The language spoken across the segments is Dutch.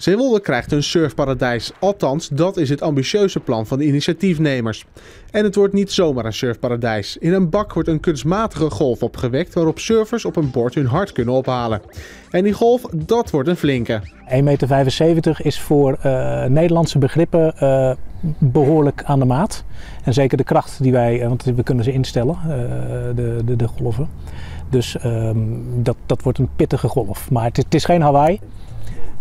Zeewolde krijgt een surfparadijs. Althans, dat is het ambitieuze plan van de initiatiefnemers. En het wordt niet zomaar een surfparadijs. In een bak wordt een kunstmatige golf opgewekt waarop surfers op een bord hun hart kunnen ophalen. En die golf, dat wordt een flinke. 1,75 meter is voor uh, Nederlandse begrippen uh, behoorlijk aan de maat. En zeker de kracht die wij, want we kunnen ze instellen, de, de, de, golven. Dus um, dat, dat wordt een pittige golf. Maar het, het is geen Hawaii.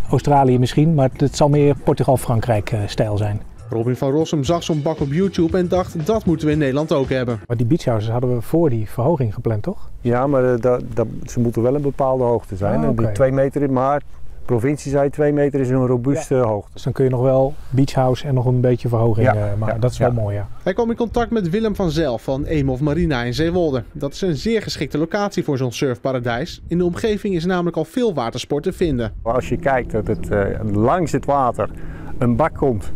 Australië misschien, maar het zal meer Portugal-Frankrijk-stijl zijn. Robin van Rossum zag zo'n bak op YouTube en dacht dat moeten we in Nederland ook hebben. Maar die beachhouses hadden we voor die verhoging gepland, toch? Ja, maar uh, dat, dat, ze moeten wel een bepaalde hoogte zijn. Ah, okay. Die twee meter, maar de provincie zei 2 meter is een robuuste ja. hoogte. Dus dan kun je nog wel beachhouse en nog een beetje verhoging Ja, uh, maken. ja, dat is wel mooi, ja. Hij kwam in contact met Willem van Zel van Eemhof Marina in Zeewolde. Dat is een zeer geschikte locatie voor zo'n surfparadijs. In de omgeving is namelijk al veel watersport te vinden. Als je kijkt dat het uh, langs het water een bak komt,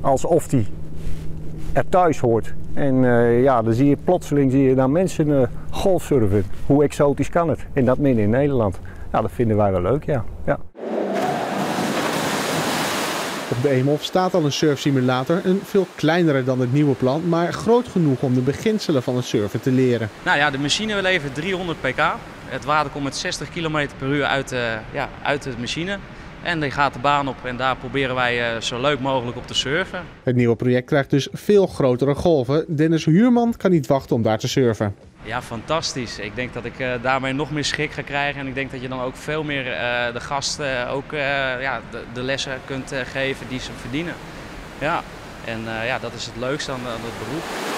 alsof die er thuis hoort. En uh, ja, dan zie je plotseling zie je dan mensen uh, golfsurfen. Hoe exotisch kan het? En dat midden in Nederland. Ja, dat vinden wij wel leuk, ja. ja. Op de Eemhof staat al een surfsimulator, een veel kleinere dan het nieuwe plan, maar groot genoeg om de beginselen van het surfen te leren. Nou ja, de machine levert 300 pk. Het water komt met 60 km per uur uit, uh, ja, uit de machine. En die gaat de baan op en daar proberen wij uh, zo leuk mogelijk op te surfen. Het nieuwe project krijgt dus veel grotere golven. Dennis Huurman kan niet wachten om daar te surfen. Ja, fantastisch. Ik denk dat ik uh, daarmee nog meer schik ga krijgen. En ik denk dat je dan ook veel meer uh, de gasten ook ja, de, de, lessen kunt geven die ze verdienen. Ja, en ja, dat is het leukste aan, aan het beroep.